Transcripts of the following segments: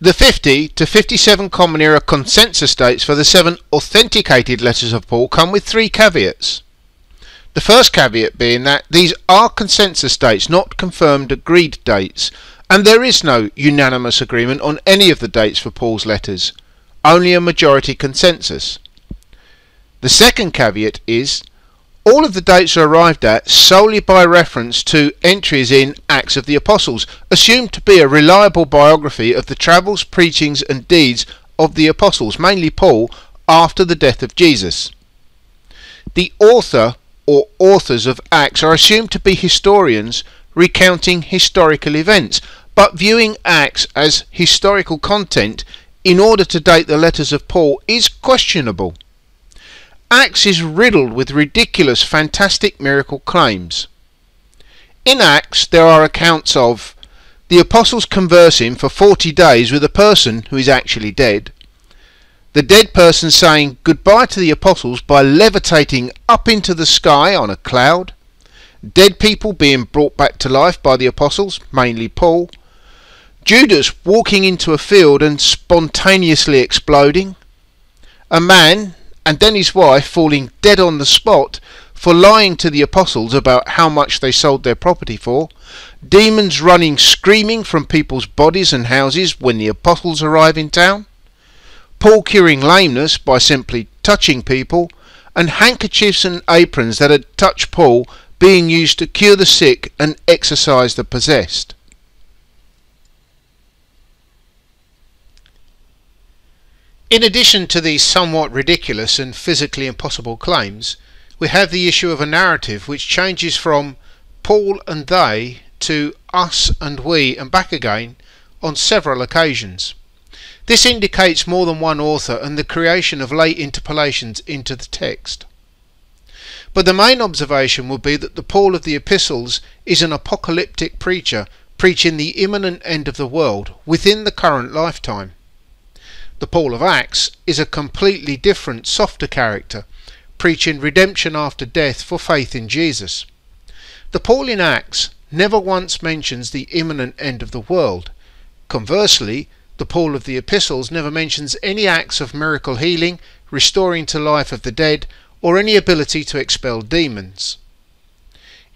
The 50 to 57 Common Era consensus dates for the seven authenticated letters of Paul come with three caveats. The first caveat being that these are consensus dates, not confirmed agreed dates, and there is no unanimous agreement on any of the dates for Paul's letters, only a majority consensus. The second caveat is all of the dates are arrived at solely by reference to entries in Acts of the Apostles, assumed to be a reliable biography of the travels, preachings, and deeds of the Apostles, mainly Paul, after the death of Jesus. The author or authors of Acts are assumed to be historians recounting historical events, but viewing Acts as historical content in order to date the letters of Paul is questionable. Acts is riddled with ridiculous, fantastic miracle claims. In Acts, there are accounts of the apostles conversing for 40 days with a person who is actually dead, the dead person saying goodbye to the apostles by levitating up into the sky on a cloud, dead people being brought back to life by the apostles, mainly Paul, Judas walking into a field and spontaneously exploding, a man and then his wife falling dead on the spot for lying to the apostles about how much they sold their property for, demons running screaming from people's bodies and houses when the apostles arrive in town, Paul curing lameness by simply touching people, and handkerchiefs and aprons that had touched Paul being used to cure the sick and exorcise the possessed. In addition to these somewhat ridiculous and physically impossible claims, we have the issue of a narrative which changes from Paul and they to us and we and back again on several occasions. This indicates more than one author and the creation of late interpolations into the text. But the main observation would be that the Paul of the epistles is an apocalyptic preacher preaching the imminent end of the world within the current lifetime. The Paul of Acts is a completely different, softer character, preaching redemption after death for faith in Jesus. The Paul in Acts never once mentions the imminent end of the world. Conversely, the Paul of the epistles never mentions any acts of miracle healing, restoring to life of the dead, or any ability to expel demons.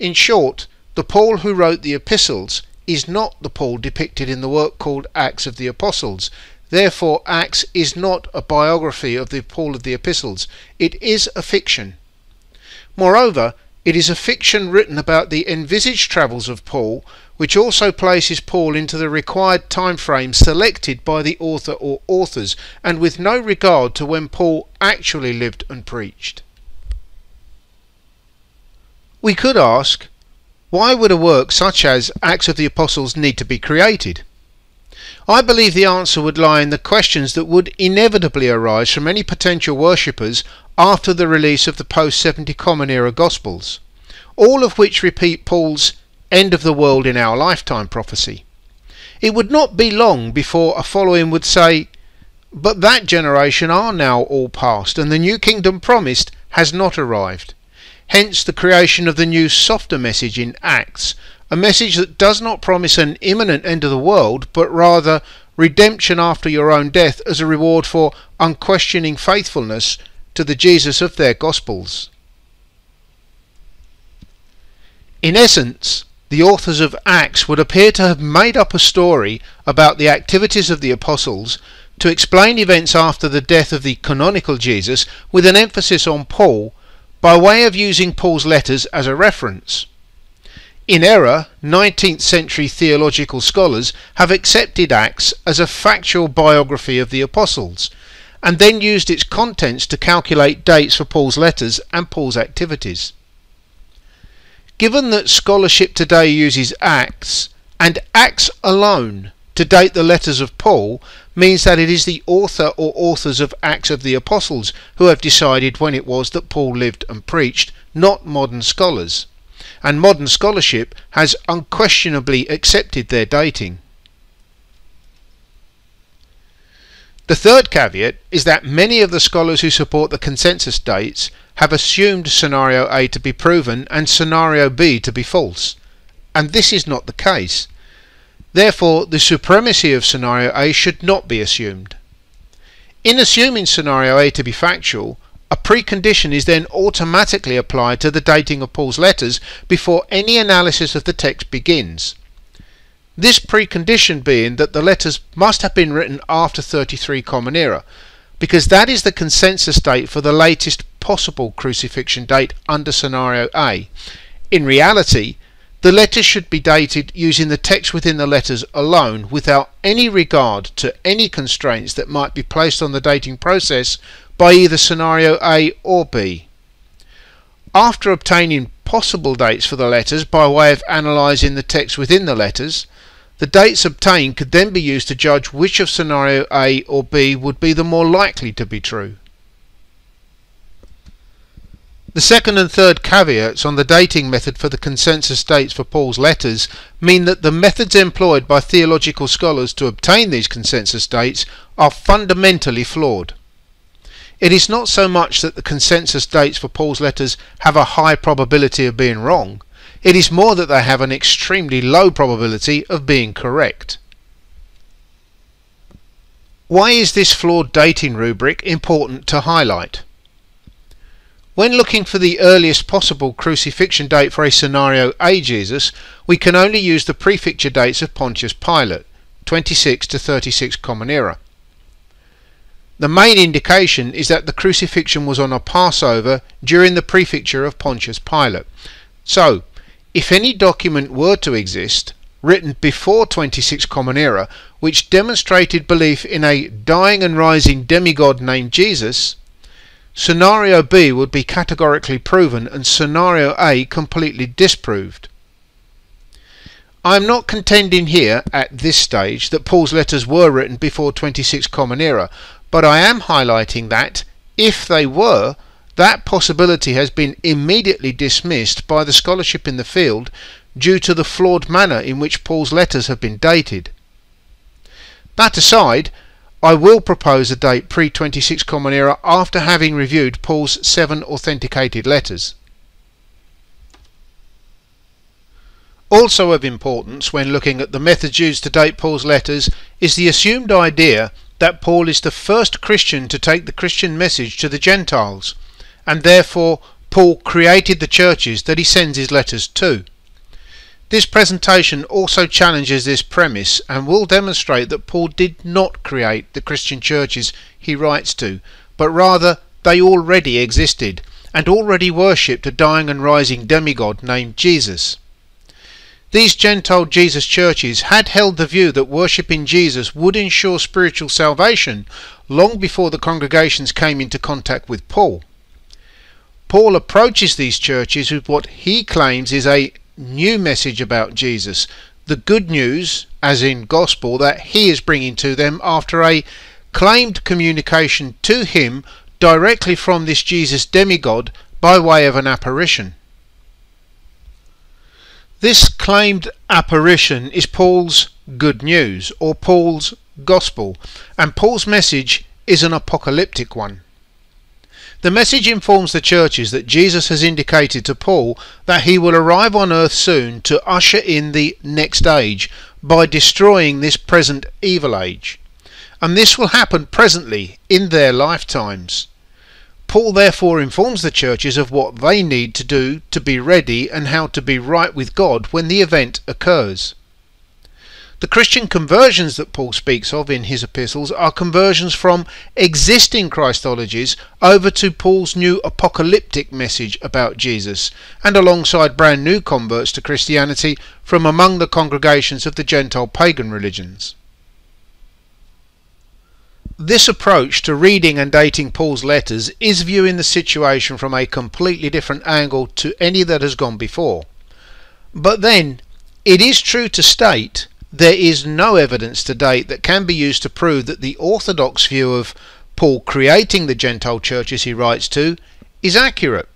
In short, the Paul who wrote the epistles is not the Paul depicted in the work called Acts of the Apostles, Therefore, Acts is not a biography of the Paul of the Epistles, it is a fiction. Moreover, it is a fiction written about the envisaged travels of Paul, which also places Paul into the required time frame selected by the author or authors, and with no regard to when Paul actually lived and preached. We could ask, why would a work such as Acts of the Apostles need to be created? I believe the answer would lie in the questions that would inevitably arise from any potential worshippers after the release of the post 70 Common Era Gospels, all of which repeat Paul's end of the world in our lifetime prophecy. It would not be long before a following would say, But that generation are now all past, and the new kingdom promised has not arrived. Hence the creation of the new softer message in Acts, a message that does not promise an imminent end of the world, but rather redemption after your own death as a reward for unquestioning faithfulness to the Jesus of their Gospels. In essence, the authors of Acts would appear to have made up a story about the activities of the apostles to explain events after the death of the canonical Jesus with an emphasis on Paul by way of using Paul's letters as a reference. In error, 19th century theological scholars have accepted Acts as a factual biography of the Apostles, and then used its contents to calculate dates for Paul's letters and Paul's activities. Given that scholarship today uses Acts, and Acts alone, to date the letters of Paul, means that it is the author or authors of Acts of the Apostles who have decided when it was that Paul lived and preached, not modern scholars and modern scholarship has unquestionably accepted their dating. The third caveat is that many of the scholars who support the consensus dates have assumed scenario A to be proven and scenario B to be false, and this is not the case. Therefore, the supremacy of scenario A should not be assumed. In assuming scenario A to be factual, a precondition is then automatically applied to the dating of Paul's letters before any analysis of the text begins. This precondition being that the letters must have been written after 33 Common Era, because that is the consensus date for the latest possible crucifixion date under scenario A. In reality, the letters should be dated using the text within the letters alone without any regard to any constraints that might be placed on the dating process by either scenario A or B. After obtaining possible dates for the letters by way of analysing the text within the letters, the dates obtained could then be used to judge which of scenario A or B would be the more likely to be true. The second and third caveats on the dating method for the consensus dates for Paul's letters mean that the methods employed by theological scholars to obtain these consensus dates are fundamentally flawed. It is not so much that the consensus dates for Paul's letters have a high probability of being wrong, it is more that they have an extremely low probability of being correct. Why is this flawed dating rubric important to highlight? When looking for the earliest possible crucifixion date for a scenario A Jesus, we can only use the prefecture dates of Pontius Pilate, 26 to 36 Common Era. The main indication is that the crucifixion was on a Passover during the prefecture of Pontius Pilate. So, if any document were to exist, written before 26 Common Era, which demonstrated belief in a dying and rising demigod named Jesus, scenario B would be categorically proven and scenario A completely disproved. I am not contending here, at this stage, that Paul's letters were written before 26 Common Era, but I am highlighting that, if they were, that possibility has been immediately dismissed by the scholarship in the field due to the flawed manner in which Paul's letters have been dated. That aside, I will propose a date pre 26 Common Era after having reviewed Paul's seven authenticated letters. Also of importance when looking at the methods used to date Paul's letters is the assumed idea that Paul is the first Christian to take the Christian message to the Gentiles and therefore Paul created the churches that he sends his letters to. This presentation also challenges this premise and will demonstrate that Paul did not create the Christian churches he writes to, but rather they already existed and already worshipped a dying and rising demigod named Jesus. These Gentile Jesus churches had held the view that worshipping Jesus would ensure spiritual salvation long before the congregations came into contact with Paul. Paul approaches these churches with what he claims is a new message about Jesus, the good news, as in gospel, that he is bringing to them after a claimed communication to him directly from this Jesus demigod by way of an apparition. This claimed apparition is Paul's good news or Paul's gospel, and Paul's message is an apocalyptic one. The message informs the churches that Jesus has indicated to Paul that he will arrive on earth soon to usher in the next age by destroying this present evil age. And this will happen presently in their lifetimes. Paul therefore informs the churches of what they need to do to be ready and how to be right with God when the event occurs. The Christian conversions that Paul speaks of in his epistles are conversions from existing Christologies over to Paul's new apocalyptic message about Jesus, and alongside brand new converts to Christianity from among the congregations of the Gentile pagan religions. This approach to reading and dating Paul's letters is viewing the situation from a completely different angle to any that has gone before. But then, it is true to state there is no evidence to date that can be used to prove that the orthodox view of Paul creating the Gentile churches he writes to is accurate.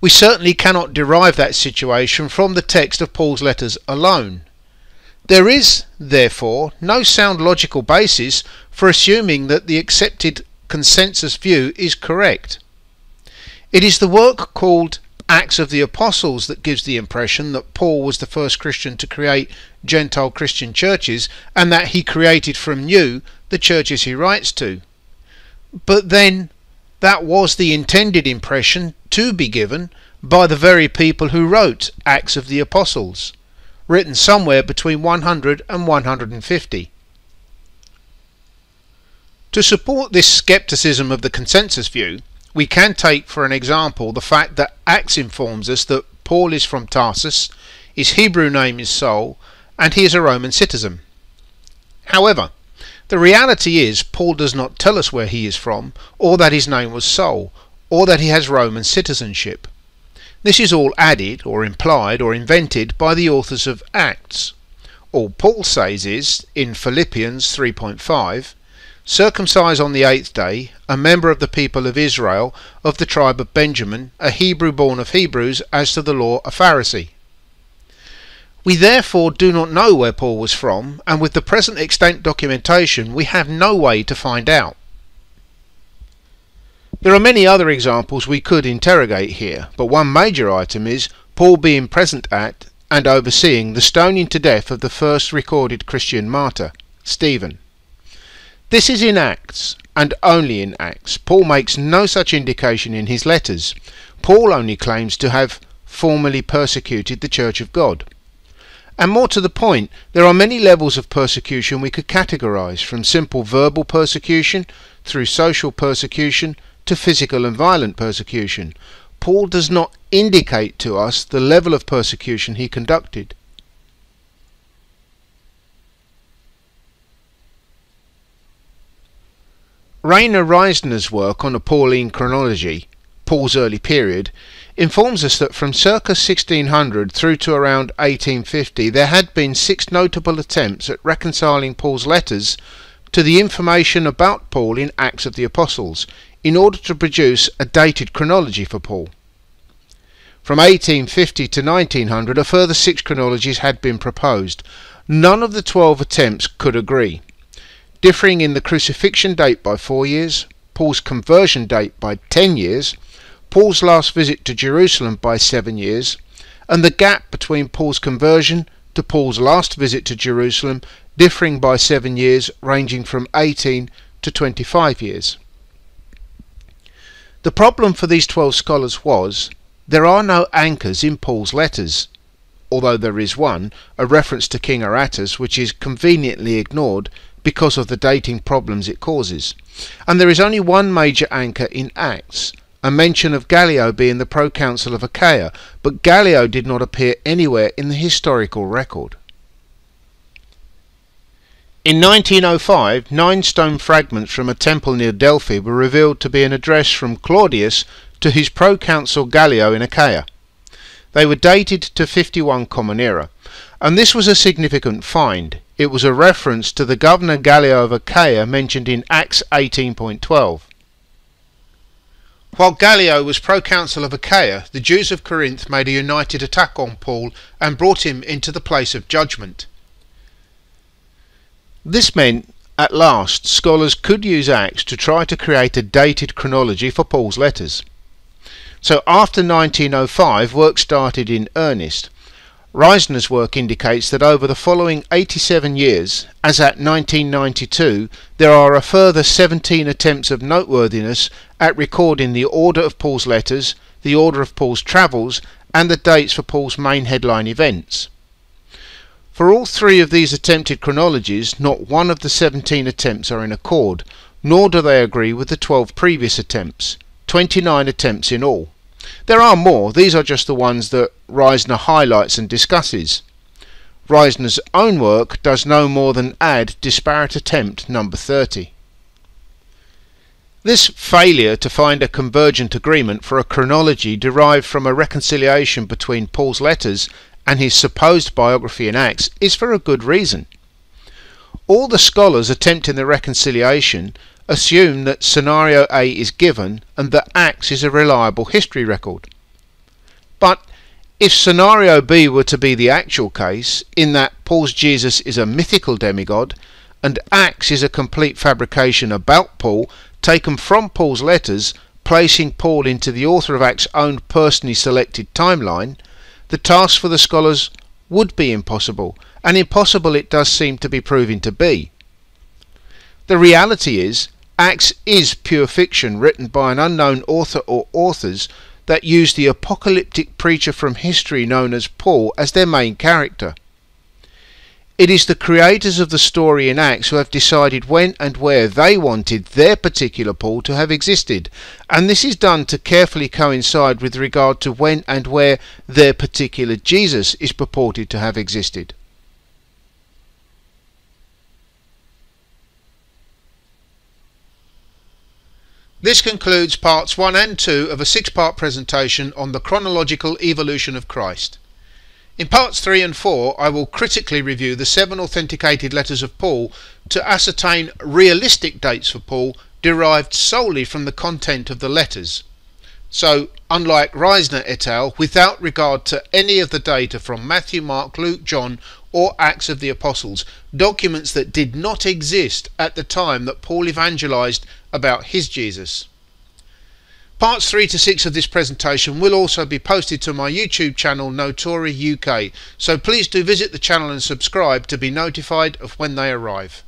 We certainly cannot derive that situation from the text of Paul's letters alone. There is, therefore, no sound logical basis for assuming that the accepted consensus view is correct. It is the work called Acts of the Apostles that gives the impression that Paul was the first Christian to create Gentile Christian churches and that he created from new the churches he writes to. But then that was the intended impression to be given by the very people who wrote Acts of the Apostles, written somewhere between 100 and 150. To support this skepticism of the consensus view, we can take for an example the fact that Acts informs us that Paul is from Tarsus, his Hebrew name is Saul, and he is a Roman citizen. However, the reality is Paul does not tell us where he is from, or that his name was Saul, or that he has Roman citizenship. This is all added, or implied, or invented by the authors of Acts. All Paul says is, in Philippians 3.5, circumcised on the eighth day, a member of the people of Israel, of the tribe of Benjamin, a Hebrew born of Hebrews, as to the law a Pharisee. We therefore do not know where Paul was from, and with the present extant documentation we have no way to find out. There are many other examples we could interrogate here, but one major item is Paul being present at and overseeing the stoning to death of the first recorded Christian martyr, Stephen. This is in Acts, and only in Acts. Paul makes no such indication in his letters. Paul only claims to have formally persecuted the Church of God. And more to the point, there are many levels of persecution we could categorize, from simple verbal persecution through social persecution to physical and violent persecution. Paul does not indicate to us the level of persecution he conducted. Rainer Riesner's work on the Pauline chronology, Paul's early period, informs us that from circa 1600 through to around 1850 there had been six notable attempts at reconciling Paul's letters to the information about Paul in Acts of the Apostles in order to produce a dated chronology for Paul. From 1850 to 1900 a further six chronologies had been proposed. None of the twelve attempts could agree, differing in the crucifixion date by four years, Paul's conversion date by ten years, Paul's last visit to Jerusalem by seven years, and the gap between Paul's conversion to Paul's last visit to Jerusalem differing by seven years, ranging from 18 to 25 years. The problem for these 12 scholars was there are no anchors in Paul's letters, although there is one, a reference to King Aretas, which is conveniently ignored because of the dating problems it causes. And there is only one major anchor in Acts, a mention of Gallio being the proconsul of Achaia, but Gallio did not appear anywhere in the historical record. In 1905, nine stone fragments from a temple near Delphi were revealed to be an address from Claudius to his proconsul Gallio in Achaia. They were dated to 51 Common Era, and this was a significant find. It was a reference to the governor Gallio of Achaia mentioned in Acts 18.12. While Gallio was proconsul of Achaia, the Jews of Corinth made a united attack on Paul and brought him into the place of judgment. This meant, at last, scholars could use Acts to try to create a dated chronology for Paul's letters. So after 1905, work started in earnest. Riesner's work indicates that over the following 87 years, as at 1992, there are a further 17 attempts of noteworthiness at recording the order of Paul's letters, the order of Paul's travels, and the dates for Paul's main headline events. For all three of these attempted chronologies, not one of the 17 attempts are in accord, nor do they agree with the 12 previous attempts, 29 attempts in all. There are more, these are just the ones that Riesner highlights and discusses. Riesner's own work does no more than add disparate attempt number 30. This failure to find a convergent agreement for a chronology derived from a reconciliation between Paul's letters and his supposed biography in Acts is for a good reason. All the scholars attempting the reconciliation assume that scenario A is given and that Acts is a reliable history record. But if scenario B were to be the actual case, in that Paul's Jesus is a mythical demigod and Acts is a complete fabrication about Paul taken from Paul's letters, placing Paul into the author of Acts' own personally selected timeline, the task for the scholars would be impossible, and impossible it does seem to be proving to be. The reality is, Acts is pure fiction written by an unknown author or authors that use the apocalyptic preacher from history known as Paul as their main character. It is the creators of the story in Acts who have decided when and where they wanted their particular Paul to have existed, and this is done to carefully coincide with regard to when and where their particular Jesus is purported to have existed. This concludes parts 1 and 2 of a six part presentation on the chronological evolution of Christ. In parts 3 and 4 I will critically review the seven authenticated letters of Paul to ascertain realistic dates for Paul derived solely from the content of the letters. So, unlike Riesner et al., without regard to any of the data from Matthew, Mark, Luke, John, or Acts of the Apostles, documents that did not exist at the time that Paul evangelized about his Jesus. Parts 3 to 6 of this presentation will also be posted to my YouTube channel Notori UK, so please do visit the channel and subscribe to be notified of when they arrive.